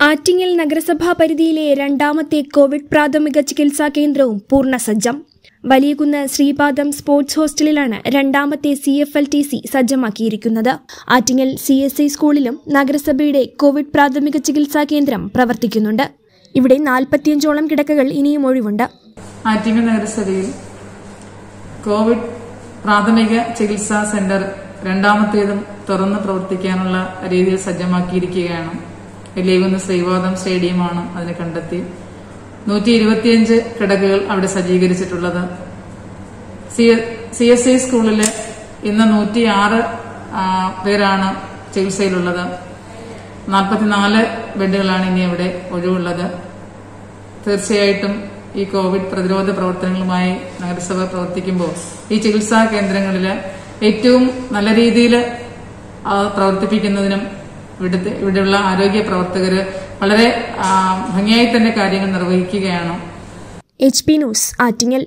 ആറ്റിങ്ങൽ നഗരസഭാ പരിധിയിലെ രണ്ടാമത്തെ കോവിഡ് പ്രാഥമിക ചികിത്സാ കേന്ദ്രവും പൂർണസജ്ജം. വലിയകുന്ന് ശ്രീപാദം സ്പോർട്സ് ഹോസ്റ്റലിലാണ് രണ്ടാമത്തെ C F L T C സജ്ജമാക്കിയിരിക്കുന്നത്. Attingal C S I സ്കൂളിലും നഗരസഭയുടെ കോവിഡ് പ്രാഥമിക ചികിത്സാ കേന്ദ്രം പ്രവർത്തിക്കുന്നുണ്ട്. ഇവിടെ നാൽപ്പത്തിയഞ്ചോളം കിടക്കകൾ ഇനിയും ഒഴിവുണ്ട്. ആറ്റിങ്ങൽ നഗരസഭയിൽ കോവിഡ് പ്രാഥമിക ചികിത്സാ സെന്റർ രണ്ടാമത്തേതും തുറന്ന് പ്രവർത്തിക്കാനുള്ള രീതിയിൽ സജ്ജമാക്കിയിരിക്കുകയാണ്. വലിയകുന്ന് ശ്രീവാദം സ്റ്റേഡിയമാണ് അതിനെ കണ്ടെത്തി. നൂറ്റി ഇരുപത്തിയഞ്ച് കിടക്കുകൾ അവിടെ സജ്ജീകരിച്ചിട്ടുള്ളത്. സി എസ് ഐ സ്കൂളിൽ ഇന്ന് നൂറ്റി ആറ് പേരാണ് ചികിത്സയിലുള്ളത്. നാൽപ്പത്തിനാല് ബെഡുകളാണ് ഇനി അവിടെ ഒഴിവുള്ളത്. തീർച്ചയായിട്ടും ഈ കോവിഡ് പ്രതിരോധ പ്രവർത്തനങ്ങളുമായി നഗരസഭ പ്രവർത്തിക്കുമ്പോൾ ഈ ചികിത്സാ കേന്ദ്രങ്ങളിൽ ഏറ്റവും നല്ല രീതിയിൽ പ്രവർത്തിപ്പിക്കുന്നതിനും ഇവിടുത്തെ ഇവിടെയുള്ള ആരോഗ്യ പ്രവർത്തകർ വളരെ ഭംഗിയായി തന്നെ കാര്യങ്ങൾ നിർവഹിക്കുകയാണ്. H P news Attingal